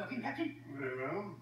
working, Captain? Very well.